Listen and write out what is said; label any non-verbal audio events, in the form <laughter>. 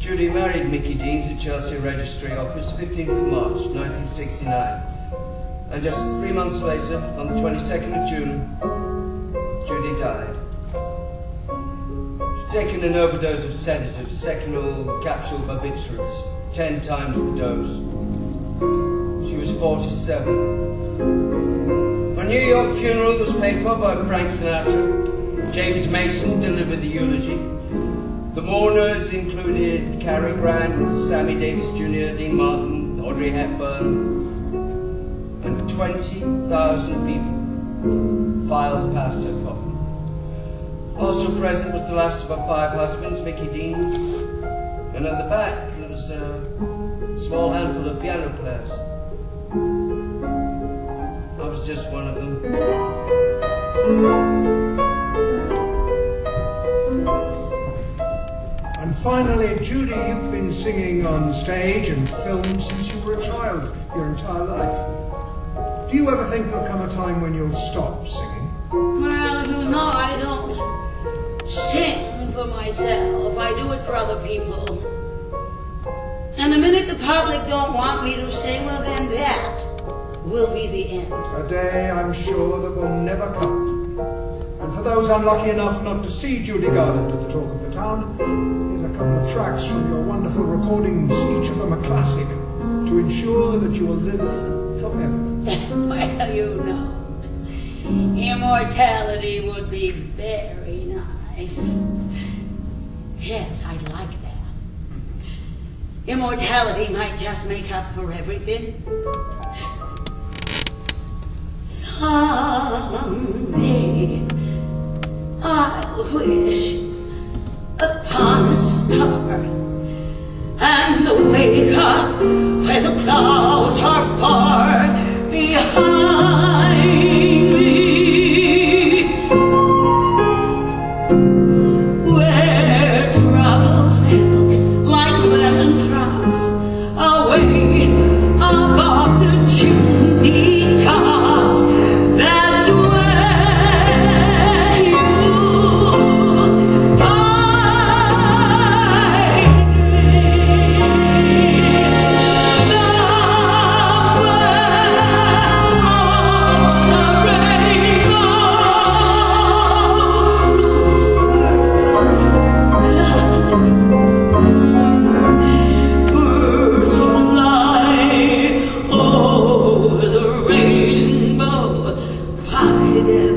Judy married Mickey Deans at Chelsea Registry Office 15th of March 1969. And just three months later, on the 22nd of June, Judy died. She'd taken an overdose of sedatives, seconal capsule barbiturates, ten times the dose. She was 47. Her New York funeral was paid for by Frank Sinatra. James Mason delivered the eulogy. The mourners included Cary Grant, Sammy Davis Jr., Dean Martin, Audrey Hepburn, and 20,000 people filed past her coffin. Also present was the last of her five husbands, Mickey Deans, and at the back there was a small handful of piano players. I was just one of them. And finally, Judy, you've been singing on stage and film since you were a child, your entire life. Do you ever think there'll come a time when you'll stop singing? Well, you know, I don't sing for myself. I do it for other people. And the minute the public don't want me to sing, well, then that will be the end. A day, I'm sure, that will never come. And for those unlucky enough not to see Judy Garland at the Talk of the Town, here's a couple of tracks from your wonderful recordings, each of them a classic, to ensure that you will live forever. <laughs> well, you know, immortality would be very nice. Yes, I'd like that. Immortality might just make up for everything. Someday I'll wish upon a star and wake up where the clouds are far Then,